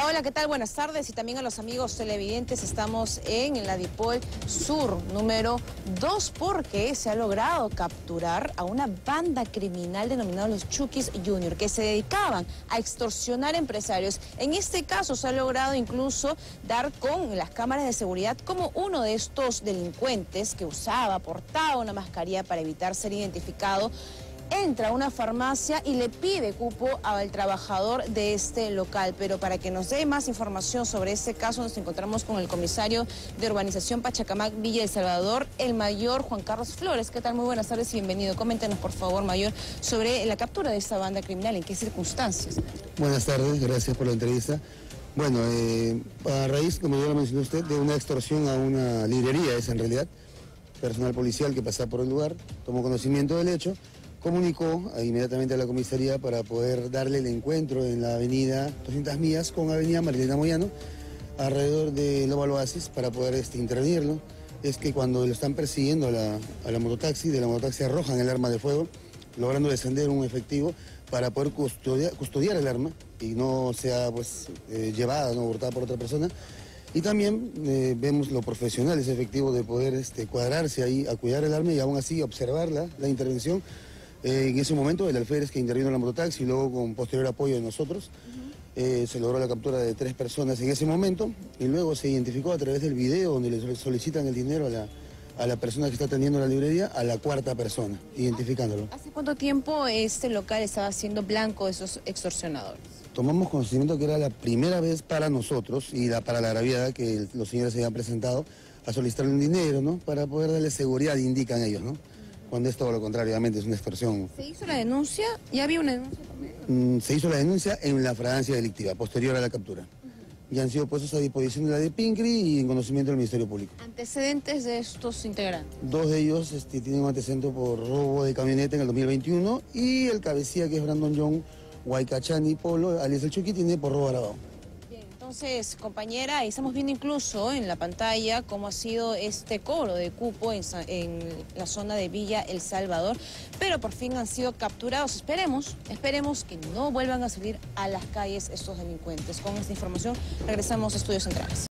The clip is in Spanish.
Paola, ¿qué tal? Buenas tardes y también a los amigos televidentes. Estamos en la Dipol Sur número 2 porque se ha logrado capturar a una banda criminal denominada los Chukis Junior que se dedicaban a extorsionar empresarios. En este caso se ha logrado incluso dar con las cámaras de seguridad como uno de estos delincuentes que usaba, portaba una mascarilla para evitar ser identificado entra a una farmacia y le pide cupo al trabajador de este local. Pero para que nos dé más información sobre este caso, nos encontramos con el comisario de Urbanización Pachacamac Villa El Salvador, el mayor Juan Carlos Flores. ¿Qué tal? Muy buenas tardes y bienvenido. Coméntenos, por favor, mayor, sobre la captura de esta banda criminal, en qué circunstancias. Buenas tardes, gracias por la entrevista. Bueno, eh, a raíz, como ya lo mencionó usted, de una extorsión a una librería, es en realidad, personal policial que pasaba por el lugar, tomó conocimiento del hecho comunicó inmediatamente a la comisaría para poder darle el encuentro en la avenida 200 Millas con avenida Marilena Moyano, alrededor de Lobo Oasis, para poder este, intervenirlo. Es que cuando lo están persiguiendo a la, mototaxi, de la mototaxi arrojan el arma de fuego, logrando descender un efectivo para poder custodiar, el arma y no sea pues, eh, llevada, no abortada por otra persona. Y también eh, vemos lo profesional, ese efectivo de poder este, cuadrarse ahí a cuidar el arma y aún así observarla, la intervención eh, en ese momento el alférez que intervino en la mototaxi y luego con posterior apoyo de nosotros, eh, se logró la captura de tres personas en ese momento y luego se identificó a través del video donde le solicitan el dinero a la, a la persona que está atendiendo la librería, a la cuarta persona, identificándolo. ¿Hace cuánto tiempo este local estaba siendo blanco de esos extorsionadores? Tomamos conocimiento que era la primera vez para nosotros y la, para la graviada que los señores se habían presentado a solicitarle un dinero, ¿no? Para poder darle seguridad, indican ellos, ¿no? Cuando es todo lo contrario, obviamente es una extorsión. ¿Se hizo la denuncia? ¿Ya había una denuncia también? Mm, se hizo la denuncia en la fragancia delictiva, posterior a la captura. Ya han sido puestos a disposición de la de Pincri y en conocimiento del Ministerio Público. ¿Antecedentes de estos integrantes? Dos de ellos este, tienen un antecedente por robo de camioneta en el 2021 y el cabecilla que es Brandon John Huaycachani Polo, alias el Chucky, tiene por robo grabado. Entonces, compañera, estamos viendo incluso en la pantalla cómo ha sido este cobro de cupo en, la zona de Villa El Salvador, pero por fin han sido capturados. Esperemos, esperemos que no vuelvan a salir a las calles estos delincuentes. Con esta información regresamos a Estudios Centrales.